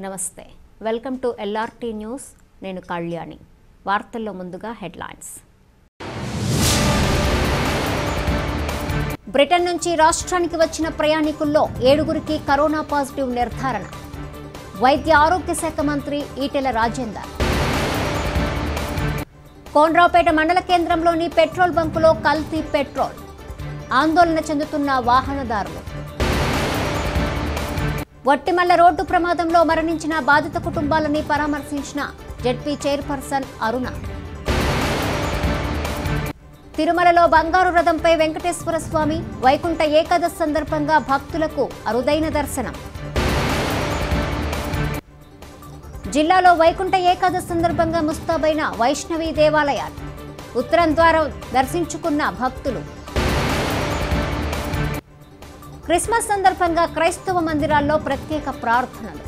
నమస్తే. Welcome to LRT news. నేను కళ్యాణి. వార్తల్లో ముందుగా హెడ్లైన్స్. బ్రిటన్ నుంచి రాష్ట్రానికి వచ్చిన ప్రయాణికుల్లో ఏడుగురికి కరోనా పాజిటివ్ నిర్ధారణ. వైద్య ఆరోగ్య శాఖ మంత్రి ఈటెల రాజేందర్. కోండ్రాపేట మండల కేంద్రంలోని పెట్రోల్ బంకులో కల్తీ పెట్రోల్. ఆందోళన చెందుతున్న వాహనదారులు. వట్టిమల్ల రోడ్డు ప్రమాదంలో మరణించిన బాధిత కుటుంబాలని పరామర్శించిన జెడ్పీ చైర్పర్సన్ అరుణ. తిరుమలలో బంగారు రథంపై వెంకటేశ్వర స్వామి వైకుంఠ ఏకాదశి సందర్భంగా భక్తులకు అరుదైన దర్శనం. జిల్లాలో వైకుంఠ ఏకాదశి సందర్భంగా ముస్తాబైన వైష్ణవి దేవాలయాలు. ఉత్తరం ద్వారా దర్శించుకున్న భక్తులు. క్రిస్మస్ సందర్భంగా క్రైస్తవ మందిరాల్లో ప్రత్యేక ప్రార్థనలు.